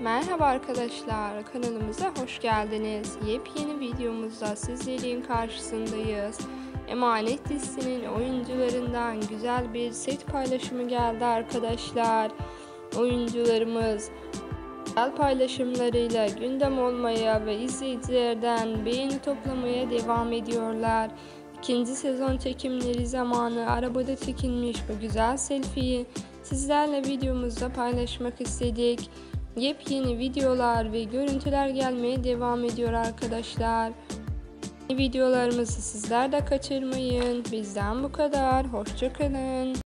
Merhaba arkadaşlar, kanalımıza hoş geldiniz. Yepyeni videomuzda sizlerin karşısındayız. Emanet dizisinin oyuncularından güzel bir set paylaşımı geldi arkadaşlar. Oyuncularımız güzel paylaşımlarıyla gündem olmaya ve izleyicilerden beğeni toplamaya devam ediyorlar. İkinci sezon çekimleri zamanı arabada çekilmiş bu güzel selfie'yi sizlerle videomuzda paylaşmak istedik. Yepyeni videolar ve görüntüler gelmeye devam ediyor arkadaşlar. Videolarımızı sizler de kaçırmayın. Bizden bu kadar. Hoşçakalın.